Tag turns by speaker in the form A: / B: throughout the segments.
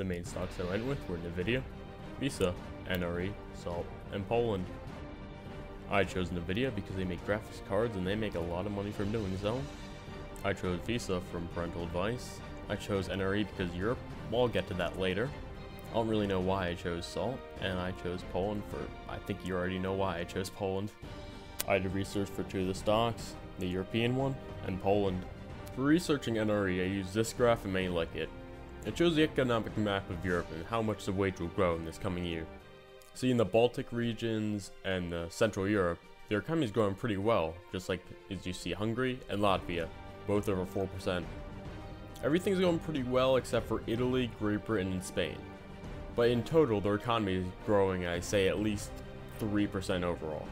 A: The main stocks I went with were Nvidia, Visa, NRE, Salt, and Poland. I chose Nvidia because they make graphics cards and they make a lot of money from doing so. I chose Visa from parental advice. I chose NRE because Europe, well I'll get to that later. I don't really know why I chose Salt, and I chose Poland for, I think you already know why I chose Poland. I did research for two of the stocks, the European one, and Poland. For researching NRE, I used this graph and many like it. It shows the economic map of Europe and how much the wage will grow in this coming year. See, in the Baltic regions and uh, Central Europe, their economy is growing pretty well, just like as you see Hungary and Latvia, both over 4%. Everything's going pretty well except for Italy, Great Britain, and Spain. But in total, their economy is growing, I say, at least 3% overall.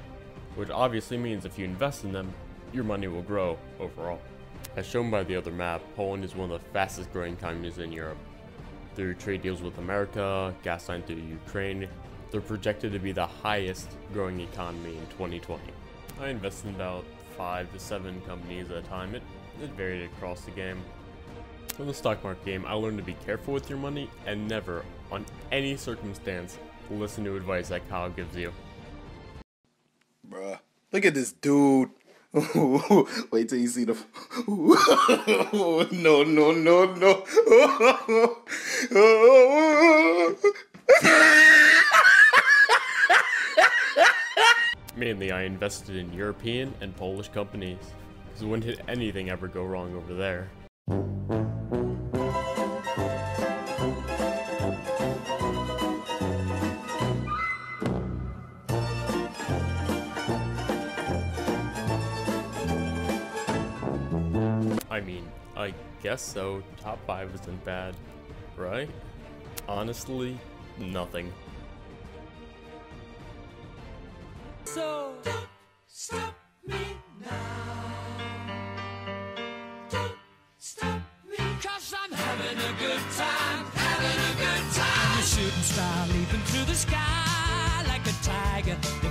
A: Which obviously means if you invest in them, your money will grow overall. As shown by the other map, Poland is one of the fastest growing economies in Europe. Through trade deals with America, gas line through Ukraine, they're projected to be the highest growing economy in 2020. I invested in about 5 to 7 companies at a time, it, it varied across the game. In the stock market game, I learned to be careful with your money and never, on any circumstance, listen to advice that Kyle gives you.
B: Bruh, look at this dude. Wait till you see the. no, no, no, no.
A: Mainly, I invested in European and Polish companies, because wouldn't anything ever go wrong over there. I mean, I guess so. Top 5 isn't bad, right? Honestly, nothing. So, don't stop me now.
C: Don't stop me, cause I'm having a good time, having a good time. I'm a shooting star leaping through the sky like a tiger